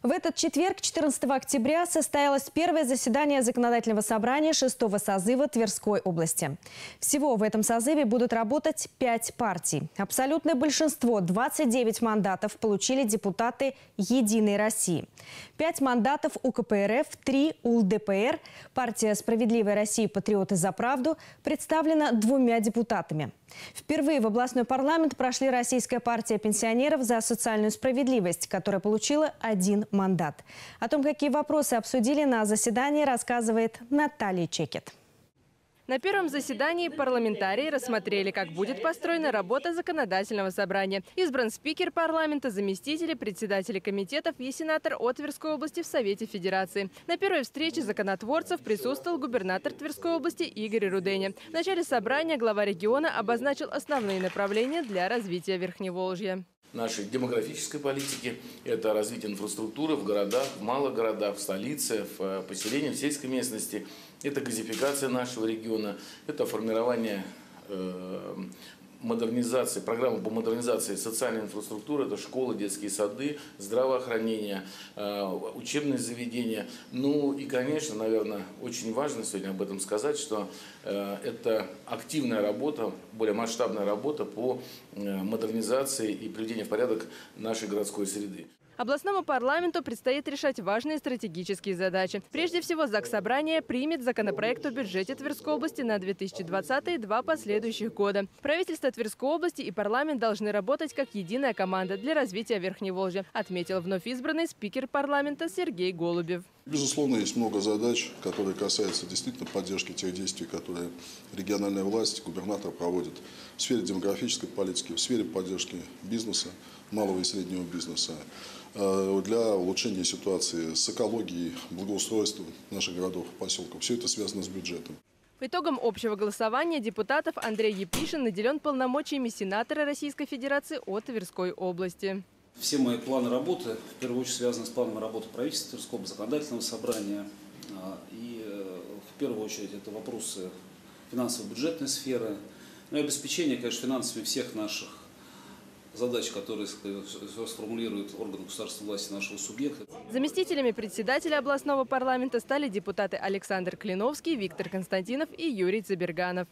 В этот четверг, 14 октября, состоялось первое заседание Законодательного собрания шестого созыва Тверской области. Всего в этом созыве будут работать пять партий. Абсолютное большинство, 29 мандатов, получили депутаты «Единой России». Пять мандатов у КПРФ, три у ЛДПР. Партия «Справедливая Россия. Патриоты за правду» представлена двумя депутатами. Впервые в областной парламент прошли Российская партия пенсионеров за социальную справедливость, которая получила один мандат. О том, какие вопросы обсудили на заседании, рассказывает Наталья Чекет. На первом заседании парламентарии рассмотрели, как будет построена работа законодательного собрания. Избран спикер парламента, заместители, председатели комитетов и сенатор от Тверской области в Совете Федерации. На первой встрече законотворцев присутствовал губернатор Тверской области Игорь Руденя. В начале собрания глава региона обозначил основные направления для развития Верхневолжья нашей демографической политики. Это развитие инфраструктуры в городах, в малых городах, в столице, в э, поселениях, в сельской местности. Это газификация нашего региона, это формирование э, модернизации, программа по модернизации социальной инфраструктуры, это школы, детские сады, здравоохранение, э, учебные заведения. Ну и, конечно, наверное, очень важно сегодня об этом сказать, что э, это активная работа, более масштабная работа по э, модернизации и приведению в порядок нашей городской среды. Областному парламенту предстоит решать важные стратегические задачи. Прежде всего, ЗАГС Собрания примет законопроект о бюджете Тверской области на 2020 и два последующих года. Правительство Тверской области и парламент должны работать как единая команда для развития Верхней Волжи, отметил вновь избранный спикер парламента Сергей Голубев. Безусловно, есть много задач, которые касаются действительно поддержки тех действий, которые региональная власть, губернатор проводит в сфере демографической политики, в сфере поддержки бизнеса, малого и среднего бизнеса, э, для улучшения ситуации с экологией, благоустройством наших городов поселков. Все это связано с бюджетом. По итогам общего голосования депутатов Андрей Епишин наделен полномочиями сенатора Российской Федерации от Тверской области. Все мои планы работы, в первую очередь, связаны с планом работы правительства Тверского законодательного собрания. А, и э, в первую очередь это вопросы финансово-бюджетной сферы, ну и обеспечение, конечно, финансами всех наших задач, которые сформулирует орган государственной власти нашего субъекта. Заместителями председателя областного парламента стали депутаты Александр Клиновский, Виктор Константинов и Юрий Заберганов.